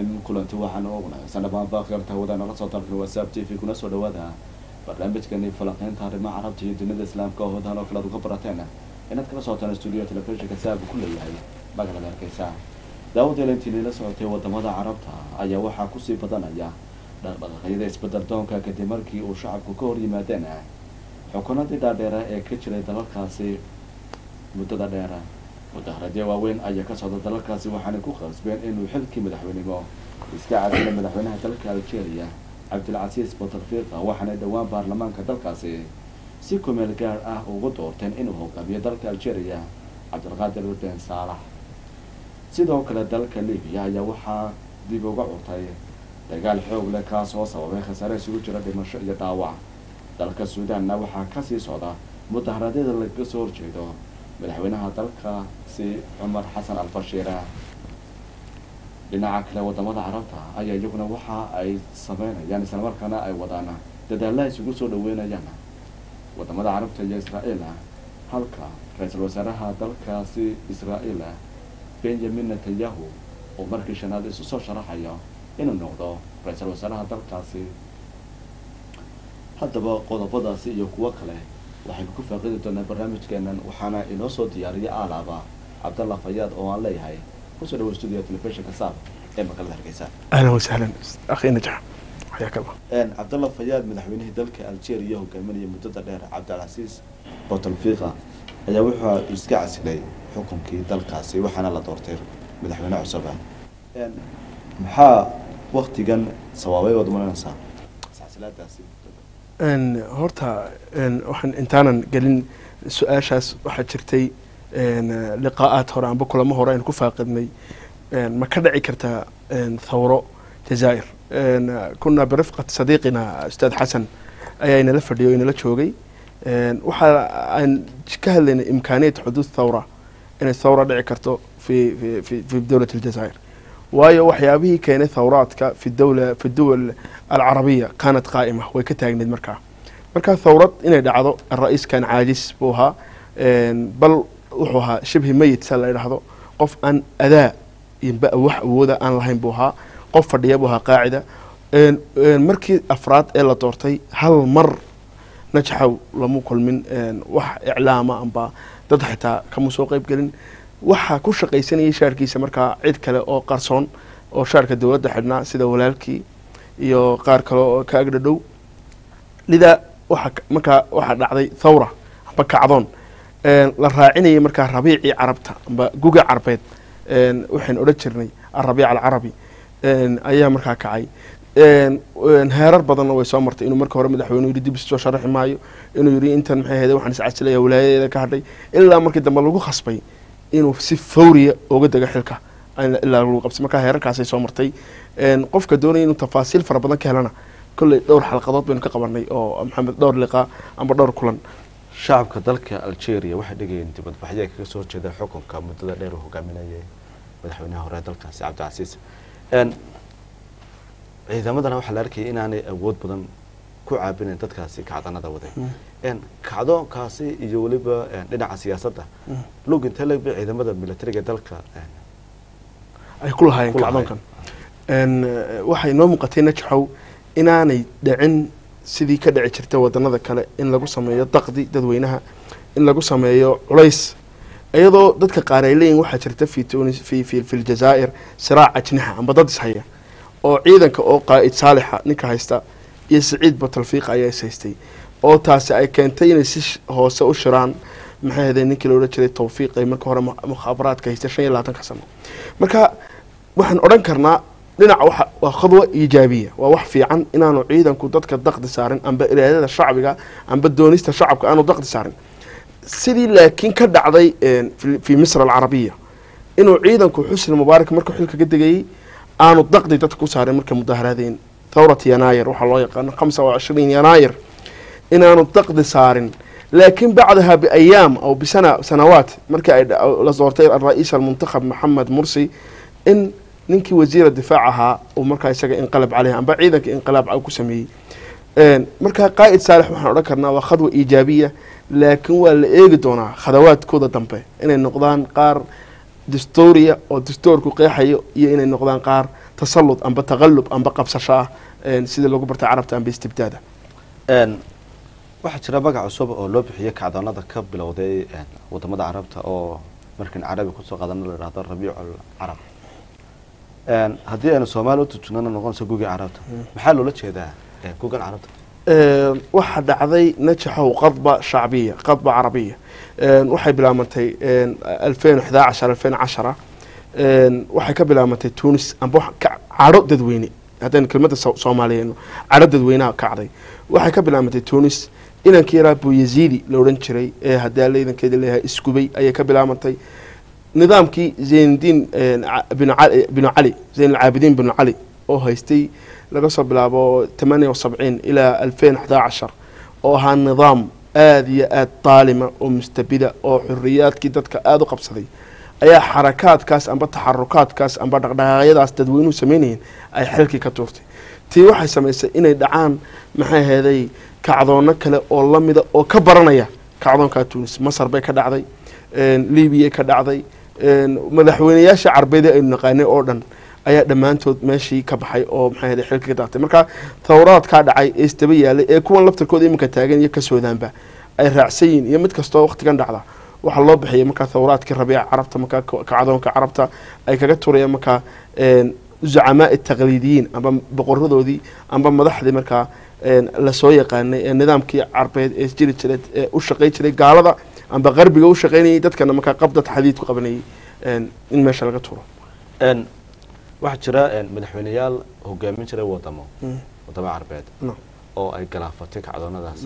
raxiim kulanti waxaan u wanaagsan dhammaan baaqyarta hawada nala soo dalkan whatsapp t v kuna soo dhawaada barnaamijkani falanqeynta arrimaha carabta iyo dunida islaamka oo hodaan oo kale ad uga barateen inaad kala socotaan stuudio telefishinka saabu ku leeyahay daawadeel intii nila socotay waddamada carabta ayaa waxaa ku sii badanaya dhaqdhaqaaqyada isbeddel doonka kadib markii uu shacabku ka hor yimaadeen xukuumadii dhaadheera ee ka jiray dalalkaasi muddada dheer mudaharaadyo waaweyn ayaa ka socda dalalkaasi waxaanay ku qasbeen inuu xilkii madaxweynimo iska cadilay madaxweynaha dalka algeria cabdilcasiis bouteflika waxaanay dhowaan baarlamaanka dalkaasi si kumeel gaar ah ugu doorteen inuu hogaamiyo dalka algeria cabdilqaadir ben saalax sidoo kale dalka libiya ayaa waxaa dib uga curtay dagaal xoog leh kaas oo sababay khasaare isugu jira dhimasho iyo dhaawac. Dalka suudaanna waxaa ka sii socda mudaharaadyada laga soo horjeedo madaxweynaha dalkaasi cumar xasan albashiira dhinaca kale waddamada carabta ayaa iyaguna waxa ay sameynayaan islamarkaana ay wadaan dadaalaha isugu soo dhaweynayaan waddamada carabta iyo israael halka ra'iisul wasaaraha dalkaasi israael benjamin netanyahu oo markii shanaad isu soo sharaxayo inuu noqdo ra'iisul wasaaraha dalkaasi haddaba qodobadaasi iyo kuwo kale waxaynu ku faaqidi doonaa barnaamijkeenan waxaana inoo soo diyaariya aalaaba cabdallah fayaad oo aan leeyahay. Kusoo dhawo studio telefishinka saab ee magaalada hargeysa. Ahlan wasahlan akhi najax xayaak allah. Cabdallah fayaad madaxweynihii dalka algeria hogaaminaya muddada dheer cabdilcasiis bouteflika ayaa wuxuu iska casilay xukunkii dalkaasi waxaana la doortay madaxweyne cusub. Maxaa waktigan sawaabay waad maranaysaa silsilaadaasi horta waxaan intaanan gelin su'aashaas waxaa jirtay liqaa'aad hore amba kulamo hore aynu ku faaqidnay. Ma ka dhici kartaa thawro jazaa'ir. Kunaa birifqati sadiiqina ustaad xasan ayaa inala fadhiyo inala joogay. Waxa aan ka hadlaynay imkaaniyat xuduud thawra inay thawra dhici karto fi dowlat aljazaa'ir waayo waxyaabihii keenay thawraadka fi dowla fi duwal alcarabiya kaanat qaa'ima way ka taagneyd markaa. Markaa thawrad inay dhacdo ra'iis kan caajis buu ahaa bal wuxuu ahaa shibhi meyit sa la idhaahdo qof aan adaa wax awooda aan lahayn buu ahaa. Qof fadhiya buu ahaa qaacida. Markii afraad ee la doortay hal mar najaxow lama kulmin wax iclaama amba. Dad xitaa kama soo qeyb gelin waxaa ku shaqaysanayay shaarkiisa markaa cid kale oo qarsoon oo shaarka dowladda xidhnaa sida walaalkii iyo qaar kale oo ka agdhadhow. Lidaa waa waxaa dhacday thawra amba kacdoon. La raacinayay markaa rabiicii carabta amba guga carbeed. Waxaynu odhan jirnay alrabiic alcarabi. Ayaa markaa kacay. Heerar badanna way soo martay. Inuu marka hore madaxweyne yidhi dib isoo sharaxi maayo. Inuu yidhi intan maxay ahayde waxaan iscasilaya walaayadeeda ka hadhay ilaa markii dambe lagu khasbay inuu si fawriya uga dego xilka ilaa lagu qabsay markaa heerarkaasay soo martay. Qofka doonaya inuu tafaasiil fara badan ka helana kolley dhowr xalqadood baynu ka qabanay oo maxamed dhowr liqaa amba dhowr kulan. Shacabka dalka algeria waxay dhigayeen dibadbaxyo kaga soo horjeedaan xukunka muddada dheer uu hogaaminayay madaxweynaha hore dalkaasi cabdicasiis ciidamadana waxaa la arkayay inaanay awood badan ku caabinayn dadkaasi kacdanada waday. Kacdoonkaasi iyo weliba dhinaca siyaasadda. Lug intee legba ciidamada militariga dalka ay ku lahaayeen kacdoonkan waxay noo muuqatay najaxow inaanay dhicin sidii ka dhici jirta wadanada kale in lagu sameeyo daqdi dadweynaha in lagu sameeyo culays. Iyadoo dadka qaar ay leeyihiin waxaa jirta fi tunis fi fi fi ljazaa'ir siraac ajnixa amba dad ishaya oo ciidanka oo qaa'id saalixa ninka haysta iyo siciid bouteflika ayaa is haystay. Oo taasi ay keentay inay si hoose u shiraan. Maxay hadeen ninkii la jiray tawfiiq ay marka hore mukhaabaraadka haystay shan iyo labaatanka sano marka waxaan odhan karnaa dhinaca wa waa khadwa iijaabiya waa wax fiican inaanu ciidanku dadka daqdi saarin amba iraadada shacbiga amba doonista shacabka aanu daqdi saarin. Sidii laakiin ka dhacday fi misr alcarabiya. Inuu ciidanku xusni mubaarak markuu xilka ka degayey aanu daqdi dadka ku saarin markay mudaharaadeen thawrat yanaayir waxaa loo yaqaano hamsa wa cishriin yanaayir inaanu daqdi saarin. Laakiin bacdaha biayaam aw bisana sanawaat markii ay la doortay alra-iis almuntakhab maxamed mursi in ninkii wasiira difaac ahaa uu markaa isaga inqalab caleyh amba ciidanka inqilaab ku sameeyey. Markaa qaa'id saalix waxaan odhan karnaa waa khadwa iijaabiya laakiin waa la eegi doonaa khadawaadkooda dambe inay noqdaan qaar dastuuriya oo dastuurku qeexayo iyo inay noqdaan qaar tasallud amba taqallub amba qabsasho ah sidii lagu bartay carabta amba istibdaada. Waxaa jira magac cusub oo loo bixiyey kacdoonada ka bilowday waddamada carabta oo markan carabi ku soo qaadano la ihahdo rabiicul carab. Haddii aynu soomaaliya utujunana noqonayso gugii carabta maxaa loola jeedaa gugan carabta? Waxaa dhacday najaxow qadba shacbiya qadba carabiya waxay bilaabantay waxay ka bilaabantay tunis amba cadho dadweyne. Haddaynu kelmadda soomaaliyeeno cadho dadweynaha kacday waxay ka bilaabantay tunis. Inankii yaraa buyazidi la odhan jiray ee haddii alle leeyahay iskubay ayay ka bilaabantay nidaamkii zayndiin binu cali zayn alcaabidiin binu cali oo haystay laga soo bilaabo ilaa oo ahaa nidaam aada iyo aada daalima oo mustabida oo xuriyaadkii dadka aada u qabsaday. Ayaa xarakaadkaas amba taxarukaadkaas amba dhaqdhaqaaqyadaas dadweynuhu sameynayeen ay xilkii ka tuurtay. Tii waxay samaysay inay dhacaan maxay aheeday kacdoono kale oo lamida oo ka baranaya. Kacdoonkaa tunis masar bay ka dhacday libiya ka dhacday madaxweyneyaasha carbeed aynu naqaanay oo dhan ayaa dhammaantood meeshii ka baxay oo maxay ahaday xilka ka daatay. Marka tawraadkaa dhacay ee isdaba yaalay ee kuwan laftarkooda iminka taagan iyo kasoodaanba ay raacsan yihiin iyo mid kastoo waqtigan dhacda waxaa loo bixiyay markaa thawraadkii rabiica carabta markaa kacdoonka carabta ay kaga turayaan markaa zucamaa taqliidiyiin amba boqoradoodii amba madaxdii markaa la soo yaqaanay ee nidaamkii carbeed ee jiri jiray ee u shaqey jiray gaalada amba qarbiga u shaqeynayay dadkana markaa qabdad xadiid ku qabanayay in meesha laga turo waxaa jira madaxweyneyaal hogaamin jiray wadamo. Wadamo carbeed. Oo ay galaafatay kacdoonadaas.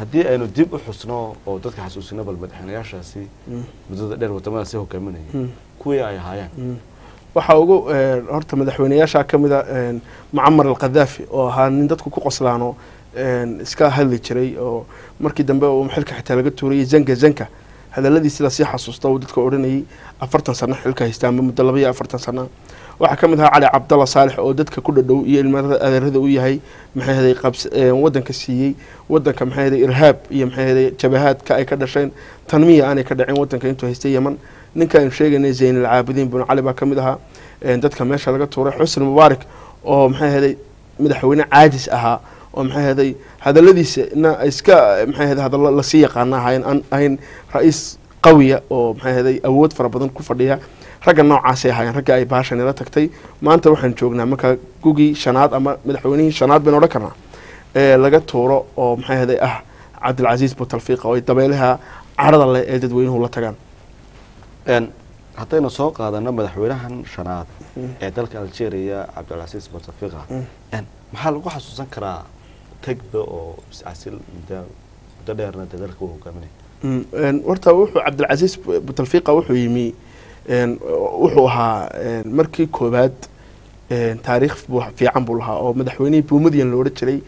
Haddii aynu dib u xusno oo dadka xasuusino bal madaxweyneyaashaasi muddada dheer wadamadaasi hogaaminayay kuwii ay ahaayeen. Waxaa ugu horta madaxweyneyaasha ka mida mucamar alkhadaafi oo ahaa nin dadku ku qoslaano iska hadli jiray oo markii dambe uu xilka xitaa laga tuurayay zanka zanka hadaladiisi la sii xasuusta uu dadka odhanayay afartan sano xilka haysta ama muddo laba iyo afartan sano. Waxaa ka mid ahaa cali cabdalla saalex oo dadka ku dhadhow iyo ilmada adeerada u yahay maxay haday qabs wadanka siiyey wadanka maxay haday irhaab iyo maxay haday jabahaadka ay ka dhasheen tanmiya aanay ka dhacin wadanka intuu haystay yeman ninka aynu sheegaynay zayn alcaabidiin binu cali baa ka mid ahaa dadka meesha laga tuuray xusni mubaarak oo maxay haday madaxweyne caajis ahaa oo maxay haday hadaladiisana iska maxay haday hadallo la sii yaqaana ahayn aan ahayn ra'iis qawiya oo maxay haday awood fara badan ku fadhiya. Ragga noocaasay ahaayeen ragga ay baashan ila tagtay. Maanta waxaan joognaa markaa gugii shanaad ama madaxweynihii shanaad baynu odhan karnaa ee laga tuuro oo maxay haday ah cabdilcasiis butalfiiqa oo ay dabeelaha carada leh ee dadweynuhu la tagaan. Haddaynu soo qaadano madaxweynahan shanaad ee dalka algeria cabdilcasiis butalfiiqa maxaa lagu xasuusan karaa tegba oo iscasil muddo dheerna dalka uu hogaaminaya horta wuxuu cabdilcasiis butalfiiqa wuxuu yimi wuxuu ahaa markii koobaad taariikh fiican buu lahaa oo madaxweynihii buumadian lo odhan jiray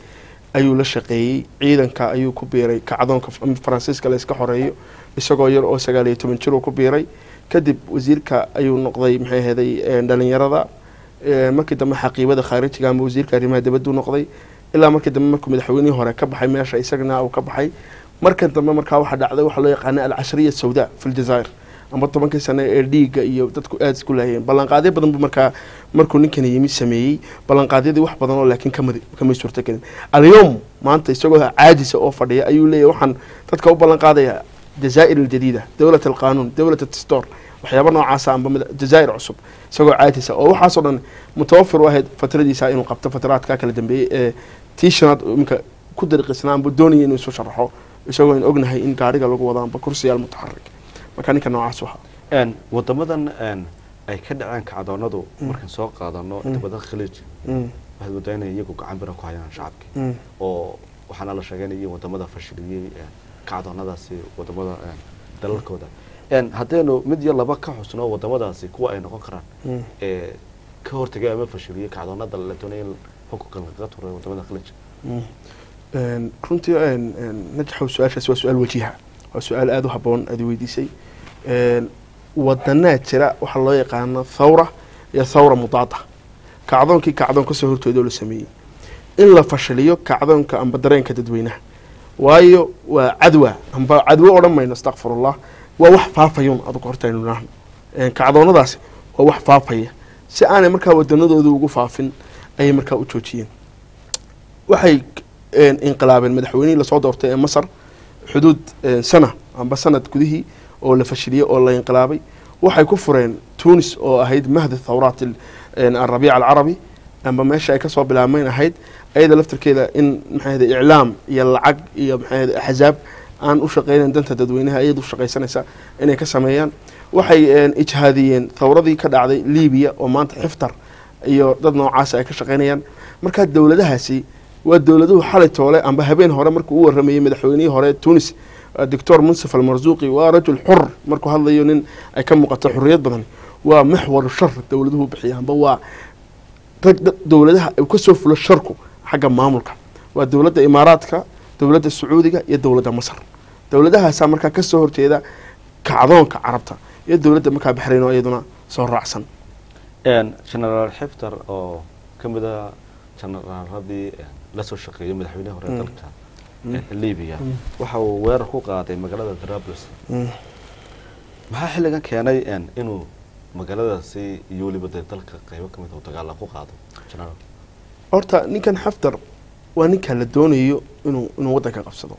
ayuu la shaqeeyey ciidanka ayuu ku biiray kacdoonka faransiiska la iska xoreeyo isagoo yar oo sagaal iyo toban jir uu ku biiray. Kadib wasiirka ayuu noqday maxay ahaday dhalinyarada markii dambe xaqiibada khaarijiga ama wasiirka arrimaha dibaddu noqday ilaa markii dambe markuu madaxweynihii hore ka baxay meesha isagana uu ka baxay. Markan dambe markaa waxaa dhacday waxaa loo yaqaana alcashariya sawda fi ljazaa'ir amba tobankii sane ee dhiigga iyo dadku aada isku laayeen ballanqaadyo badan buu markaa markuu ninkani yimi sameeyey. Ballanqaadyadii wax badan oo laakiin kamay suurtagelin alyowm maanta isagoo caajisa oo fadhiya ayuu leeyahy waxaan dadka u ballanqaadaya jazaa'ir aljadiida dowlat alqanuun dowlat atistor waxyaaba noocaasa amba jazaa'ir cusub isagoo caajisa. Oo waxaasoo dhan mutawafir u ahayd fatradiisa inuu qabto fatraadka kala dambeeyey ee tii shanaad iminka ku dariiqisnaa amba doonaya inuu isu sharaxo isagoo aan ognahay in gaariga lagu wado amba kursiyaal mutaxarik marka ninka noocaas ahaa. Wadamadan ay ka dhaceen kacdoonadu markaan soo qaadano inta badan khaliij waxaad moodaa inay iyagu gacan bira ku hayaan shacabkii oo waxaana la sheegay in waddamada fashiliyey kacdoonadaasi waddamada dalalkooda. Haddaynu mid iyo laba ka xusno wadamadaasi kuwa ay noqon karaan ee ka hortagay ama fashiliyey kacdoonada la doonaya in xukunka lagaga turay waddamada khaliij runtii najaxow su'aashaas waa su'aal wajiha waa su'aal aada u haboon aada weydiisay wadanaa jira waxaa loo yaqaano thawra iyo thawra mudaada kacdoonkii kacdoon ka soo hortooda oo la sameeyey in la fashiliyo kacdoonka amba dareenka dadweynaha waayo waa cadwa amba cadwo odhan mayno astakfirullah waa wax faafayun adugu horta aynu nahno kacdoonadaasi waa wax faafaya si aanay markaa wadanadooda ugu faafin ayay markaa u joojiyeen. Waxay inqilaabeen madaxweynihii la soo doortay ee masar xuduud sana amba sanad gudihii oo la fashiliyey oo la inqilaabay. Waxay ku fureen tunis oo ahayd mahdi thawraat alrabiic alcarabi amba meesha ay ka soo bilaabmayn ahayd ayada laftirkeeda in maxaahda iclaam iyo lacag iyo maxaahda axzaab aan u shaqeynayn danta dadweynaha ayada u shaqaysanaysa inay ka sameeyaan. Waxay ijhaadiyeen thawradii ka dhacday libiya oo maanta xiftar iyo dad noocaasa ay ka shaqeynayaan markaa dowladahaasi waa dowladuhu xalay toole amba habeen hore markuu u waramayey madaxweynihii hore tunis doctor munsif almarzuuqi waa rajul xur markuu hadlayo nin ay ka muuqato xuriyad badan waa maxwaru shar dowladuhu bixiya amba waa rag dowladaha uu ka soo fulo sharku xagga maamulka. Waa dowladda imaaraadka dowladda sacuudiga iyo dowladda masar. Dowladahaasaa markaa ka soo horjeeda kacdoonka carabta iyo dowladda markaa baxrayn oo iyaduna soo raacsan genaraal xiftar oo ka mid a generaaladii la soo shaqeeyay madaxweynihii hore dalka libiya waxa uu weerar ku qaaday magaalada trablos maxaa xilligan keenay inuu magaaladaasi iyo weliba dee dalka qeybo ka mid dagaala ku qaado genaraal horta ninkan xaftar waa ninka la doonayo inuu inuu waddanka qabsado.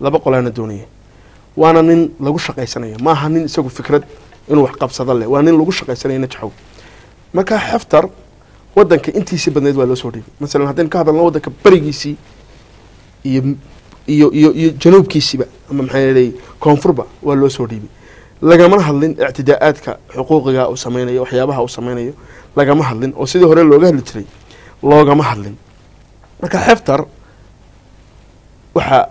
Laba qolaana doonaya waana nin lagu shaqaysanayo. Maaha nin isagu fikrad inuu wax qabsado leh. Waa nin lagu shaqaysanayo najaxow markaa xaftar waddanka intiisii badneyd waa loo soo dhiibay masalan haddaynu ka hadalno waddanka berigiisii iyo iyo iyo iyo januubkiisiiba ama maxaa yeelay koonfurba waa loo soo dhiibay lagama hadlin ictidaa-aadka xuquuqiga uu sameynayo waxyaabaha uu sameynayo lagama hadlin. Oo sidii hore looga hadli jiray loogama hadlin. Marka xeftar waxaa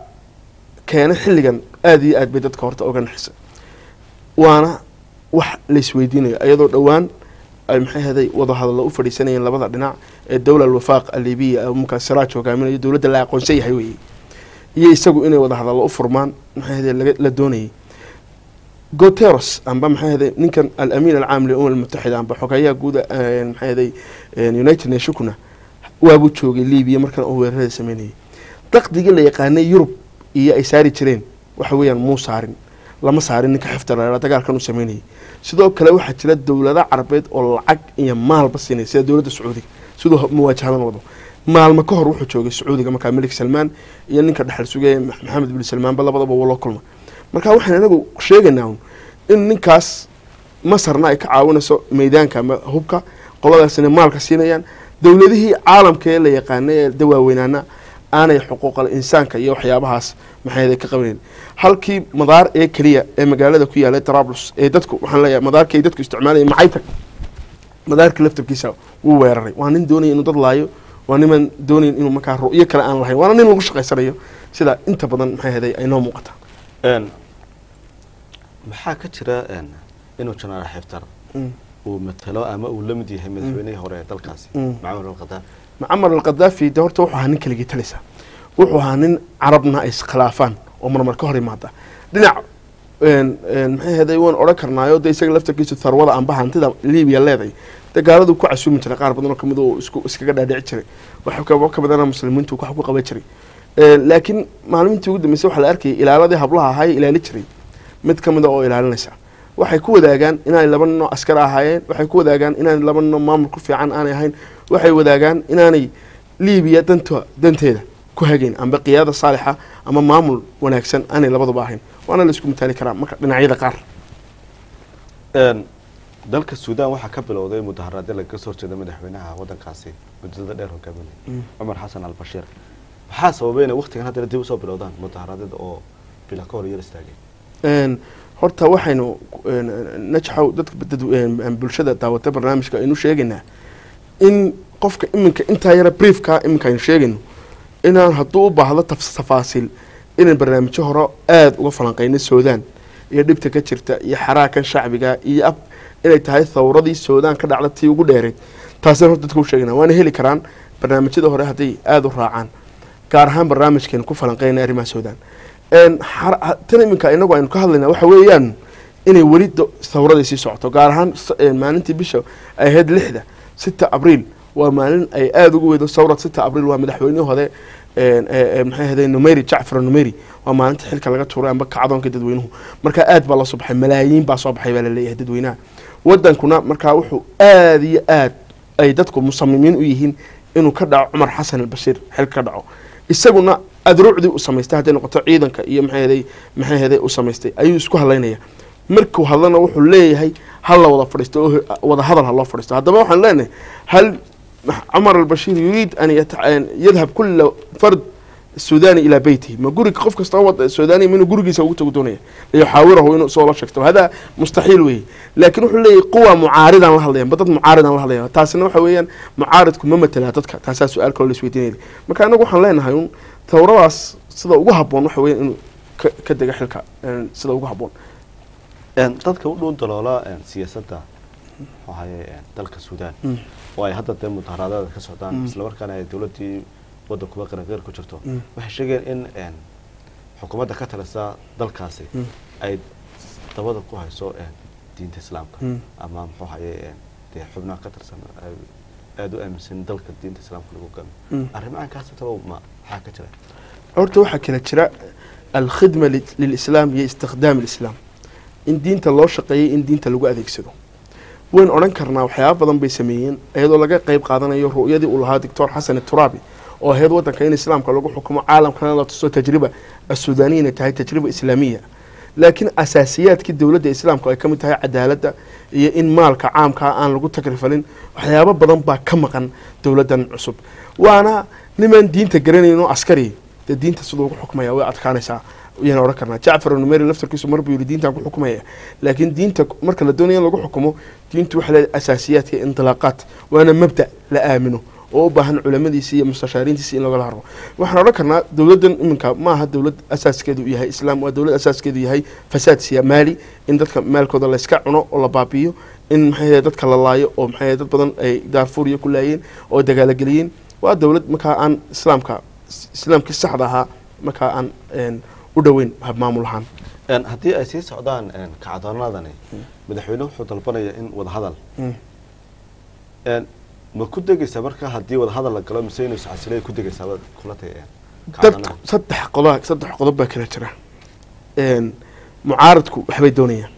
keenay xilligan aada iyo aad bay dadka horta oga naxisa waana wax la isweydiinayo iyadoo dhowaan ay maxay haday wadahadallo u fadhiisanayeen labada dhinac ee dowla alwafaaq alibiya markaa siraaj hogaaminayo dowladda la aqoonsan yahay weeye. Iyo isagu inay wadahadallo u furmaan laga la doonayay? Guteros amba maxay haday ninkan alamiin alcaam liumam almutaxida amba xogayaha guuda maxay haday united nationkuna waabuu joogay libiya markan oo weerarada sameynayay. Daqdigii la yaqaanay yurub iyo ay saari jireen waxa weeyaan muu saarin lama saarin ninka xiftar dagaalkan u sameynayay sidoo kale waxaa jira dowlado carabeed oo lacag iyo maalba siinaya sida dowladda sacuudiga. Siduu muwaajahadan wado maalmo ka hor wuxuu joogay sacuudiga markaa melik salmaan iyo ninka dhexal sugaya maxamed bin salmaanba labadaba waa loo kulma marka waxaan inagu sheegaynaa in ninkaas masarna ay ka caawinayso meydaanka ama hubka qoladaasina maalka siinayaan. Dowladihii caalamka ee la yaqaanay ee dawaaweynana aanay xuquuqal insaanka iyo waxyaabahaas maxay ka qabaneyn halkii madaar ee keliya ee magaalada ku yaalay trablus ee dadku waxaan leeyahay madaarka ay dadku isticmaalaya maxay tag madaarka laftarkiisa wuu weeraray. Waa nin doonaya inuu dad laayo waa niman doonayn inuu markaa ru'yo kale aan lahayn waana nin lagu shaqaysanayo. Sida inta badan maxay haday ay noo muuqataa maxaa ka jira inuu janaal xiftar uu matalo ama uu la mid yahay madaxweynihii hore ee dalkaasi? Macmar alqadaafi macmar alqadaafi de horta wuxuu ahaa nin keligii talisa. Wuxuu ahaa nin carabna ay iskhilaafaan oo marmar ka hor imaada. Dhinac maxay haday waan odhan karnaayo? De isaga laftarkiisu tharwada amba hantida libiya leeday. Dagaaladu ku casuumi jiray qaar badan oo ka mid oo iskaga dhaadhici jiray. Wax muslimiintu wax ku qaban jiray. Laakiin maalmintii ugu dambeysay waxaa la arkayay ilaaladii hablaha ahaayee ilaali jiray. Mid ka mida oo ilaalinaysa. Waxay ku wadaagaan inaanay laba ninoo askar ahaayeen waxay ku wadaagaan inaanay laba ninoo maamul ku fiican aanay ahayn waxay wadaagaan inaanay libiya danta danteeda ku hagayn amba qiyaada saalixa ama maamul wanaagsan aanay labaduba ahayn. Waana la isku mitaali karaa marka dhinacyada qaar. Dalka suudan waxaa ka bilowday mudaharaadyo lagaga soo horjeeda madaxweynaha waddankaasi muddada dheer hogaaminaya cumar xasan albashiir maxaa sababay inay waktigan haddana dib u soo bilowdaan mudaharaadyada oo bila ka hor yar istaageen horta waxaynu najxow dadka bulshada daawata barnaamijka aynu sheegaynaa in qofka iminka intaa yara briefka iminka aynu sheegayno inaan hadduu u baahdo tafaasiil inaan barnaamijyo hore aada uga falanqeyno suudaan iyo dhibta ka jirta iyo xaraakan shacbiga iyo inay tahay thawradii suudaan ka dhacda tii ugu dheereyd taasina horta dadka u sheegana waana heli karaan barnaamijyada hore hadday aada u raacaan gaar ahaan barnaamijkeenu ku falanqeynaya arrimaha suudaan tan iminka inagu aynu ka hadlayna waxa weeyaan inay weli thawradii sii socoto gaar ahaan maalintii bisha ay ahayd lixda sita abriil waa maalin ay aada ugu weydo sawrad sita abriil waa madaxweynihii hore maxay ahday numeri jacfar numeri waa maalinta xilka laga tuuray amba kacdoonka dadweynuhu marka aad baa la soo baxay malaayiin baa soo baxay baa la leeyahay dadweynaha wadankuna markaa wuxuu aada iyo aad ay dadku musamimiin u yihiin inuu ka dhaco cumar xasan albashiir xilka ka dhaco isaguna adruucdii u samaystay hadday noqoto ciidanka iyo maxaheeday maxaheeday u samaystay ayuu isku hadlaynaya markuu hadlana wuxuu leeyahay hal la wada fadhiisto oo wada hadal ha loo fadhiisto haddaba waxaan leenahay hal cumar albashiir yuriid an yata- yadhab kula fard السوداني الى بيته ما قرق قف كستوى السوداني منه قرقي سوى تقدونية ليحاوره انه سوى شكته هذا مستحيل وي لكن وحو لي قوة معارضة الله لين بدت معارضة الله لين تاسنا وحو ويان معارضكم ما مثل هاتتك تاسا سؤال كل سويتين لي ما كان نقول حن لين هايون ثورة سida ugu haboon waxa weeye inuu ka ka dega xilka een, sida ugu haboon Een, dadka u dhow daloola een, siyaasadda een, dalka suudaan. Oo ay hadda dee mudaharaadada ka socdaan Mm. isla markaana ay dowladdii waddankuba qaranqeer ku jirto. Mm. waxay sheegeen in xukuumadda ka talisa dalkaasi ay dabada ku hayso diinta islaamka. Ama muxuu ahaye een, dee xubnaha ka tirsan aada u aaminsan dalka diinta islaamka lagu gaamo arrimahan kaas taba ma maxaa ka jira? Horta waxaa kala jira alkhidma li- lilislaam iyo istikhdaam ilislaam in diinta loo shaqeeyay in diinta lagu adeegsado. Wayn odhan karnaa waxyaaba badan bay sameeyeen iyadoo laga qayb qaadanayo ru'yadii uu lahaa doctor xasan turaabi oo ahayd wadanka in islaamka lagu xukumo caalamkana la tuso tajriba asuudaaniya inay tahay tajriba islaamiya. Laakiin asaasiyaadkii dowladda islaamku ay ka mid tahay cadaaladda iyo in maalka caamkaa aan lagu tagrifalin waxyaabo badan baa ka maqan dowladdan cusub. Waana nimaan diinta garanayn oo askari. Dee diinta siduu ugu xukmaya way adkaanaysaa ayaan odhan karnaa. Jacfar numeri laftarkiisu mar buu yidhi diintaan ku xukumaya. Laakiin diinta marka la doonaya in lagu xukumo diintu waxay leedahay asaasiyaadka iyo indilaaqaat waana mabda la aamino. Oo u baahan culamadiisi iyo mustashaariintiisi in lagala harbo waxaan odhan karnaa dowladdan iminka ma aha dowlad asaaskeedu uu yahay islaam waa dowlad asaaskeedu yahay fasaad siya maali in dadka maalkooda layska cuno oo la baabi'iyo in maxay dadka la laayo oo maxay dad badan ay daarfuuriya ku laayeen oo dagaalogeliyeen waa dowlad markaa aan islaamka islaamkii saxda ahaa markaa aan u dhoweyn habmaamul ahaan. Een, haddii ay sii socdaan kacdoonadani madaxweyne wuxuu dalbanaya in wadahadal. Mm. Ma ku degaysaa marka haddii wadahadal la galo mise inuu iscasilay ku degaysaa baad kula kacdoonada? saddex qodob saddex qodob baa kala jira. Mucaaradku waxbay doonayaan.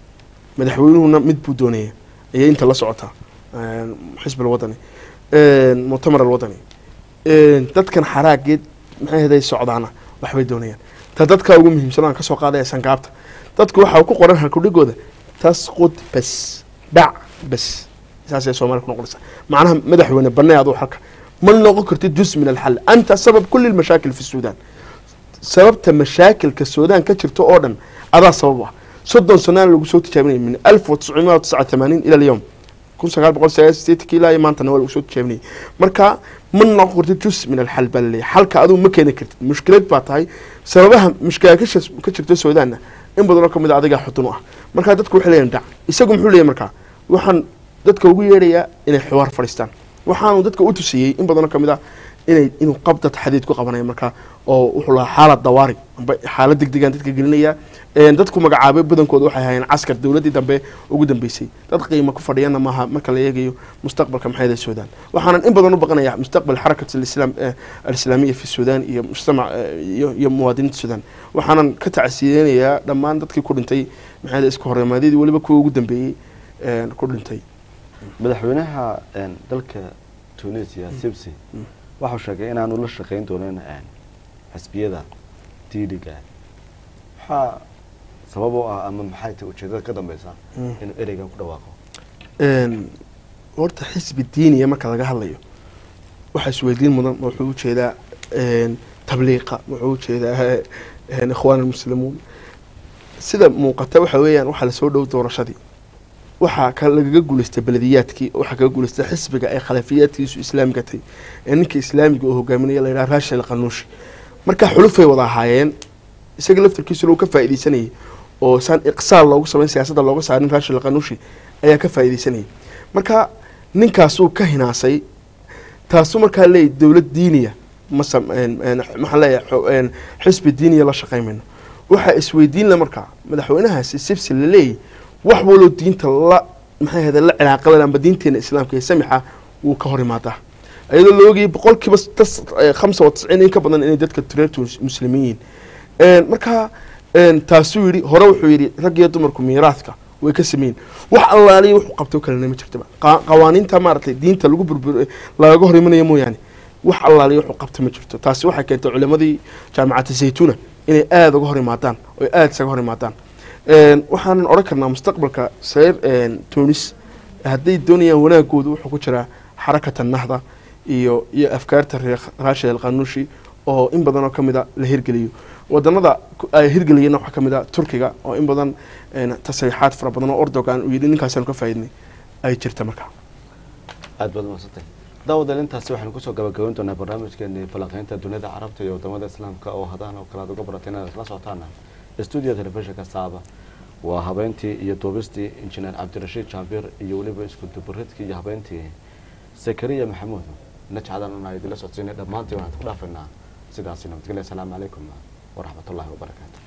Madaxweynuhuna mid buu doonaya ayay inta la socotaa. Een, xisbi alwadani muctamar alwadani dadkan xaraageed maxay haday socdaana? Waxbay doonayaan ta dadka ugu muhiimsan aan ka soo qaadaya sangaabta dadku waxa ku qoran halkudhigooda tasqud bas dhac bas. Saasay soomaali ku noqonaysaa. Macnaha madaxweyne banay aduu xalka ma noqon kartid jus min alxal. Anta sabab kuli lmashaakil fi suudaan. Sababta mashaakilka suudaan ka jirta oo dhan adaa sabab ah. Soddon sanana lagu soo tijaabinayay min alf watiscimiya watisaca tamaaniin ila alyawm kun sagaal boqol sagaal sideetanki ilaa iyo maantana waa lagu soo tijaabinayay. Marka ma noqon kartid jus min alxal baa la leeyahay xalka aduu ma keeni kartid. Mushkilad baa tahay. Sababaha mushkilaa ka jirta suudaanna in badanoo ka mid a adigaa xudun u ah. Marka dadku waxay leeyihiin dhac isagu muxuu leeyahy markaa? Waxaan dadka ugu yeedhayaa inay xiwaar fadhiistaan. Waxaanu dadka u tusiyey in badanoo ka mid ah inay inuu qabdad xadiid ku qabanaya markaa oo wuxuu lahaa xaalad dawaari amba xaalad degdegaan dadka gelinaya. Dadku magacaabay badankooda waxay hayeen caskar dowladdii dambe ugu dambeysay. Dad qiimo ku fadhiyana maaha marka la eegayo mustaqbalka maxay suudaan waxaanan in badan u baqanaya mustaqbal xarakat alislaam alislaamiya fi suudaan iyo mujtamac iyo muwaadiniinta suudaan waxaanan ka tacsiyeynayaa dhammaan dadkii ku dhintay maxay isku horreemaadyadii weliba kuwa ugu dambeeyey ku dhintay. Madaxweynaha dalka tunisia sibsi Mm. Waxau sheegay inaanu la shaqayn doonin een, xisbiyada diiniga maxaa sabab u ah ama maxay tahay ujeedada ka dambeysa Mm. inuu ereygan ku dhawaaqo? Horta xisbi diiniya marka laga hadlayo waxaa isweydiin mudan wuxuu u jeedaa tabliiqa wuxuu u jeedaa een, ikhwaan almuslimuun sida muuqata waxa weeyaan waxaa la soo dhow doorashadii waxaa lagaga guulaystay belediyaadkii waxaa kaga guulaystay xisbiga ay khalafiyaadkiisu islaamiga tahay ee ninka islaamiga oo hogaaminaya la yidhaha raashid alqanuushi marka xulufay wada ahaayeen isaga laftarkiisuna uu ka faa'iidaysanayay oo saan iqsaal loogu samayn siyaasadda looga saarin raashid alqanuushi ayaa ka faa'iidaysanayay. Marka ninkaasuu ka hinaasay taasuu markaa leeyahy dowlad diiniya maxaan leeyahay xisbi diiniya la shaqaymayno waxaa isweydiin la markaa madaxweynahaasi sibsi la leeyahy wax waloo diinta la maxay ahayde la cilaaqalan amba diinteena islaamka ee samixa wuu ka hor imaadaa iyadoo la boqolkiiba khamsa wa tisciin in ka badan inay dadka tureertu muslimiin. Yihiin Een, marka een, taasuu yidhi hore wuxuu yidhi rag iyo dumarku miiraadka way ka sameeyeen wax allaaliya wuxuu qabto kalena ma jirtaba. Qa- qawaaniinta maaragtay diinta lagu burbur lagaga hor imanaya mooyaane. Wax allaaliya wuxuu qabto ma jirto. Taasi waxay keentay culimadii jaamacata zaytuna inay aada uga hor imaadaan oo aada isaga hor imaadaan waxaanan odhan karnaa mustaqbalka een, tunis. Hadday doonayaan wanaagooda wuxuu ku jiraa xarakata nahda iyo iyo afkaarta reer raashid alqanuushi oo in badan oo ka mid a la hirgeliyo. Wadanada ay hirgeliyeen waxaa ka mid a turkiga oo in badan tasriixaad fara badan oo ordogan uu yidhi ninkaasaan ka faaidnay ay jirta marka. Aad baad umadsantay daawadal intaasi waxaynu ku soo gabagabayn doonaa barnaamijkeeni falanqeynta dunida carabta iyo waddamada islaamka oo hadaan oo kale aad uga barateen inaad la socotaana studio telefishinka saaba waa habeentii iyo duubistii injineer cabdirashiid jaambir iyo weliba isku dubaridkii iyo habeentii zakariya maxamuud najcadan unaa idinla socodsiinay dhammaantii waxaan ku dhaafaynaa sidaasi nabadgelya asalaamu calaykum waraxmatullaahi wabarakaatu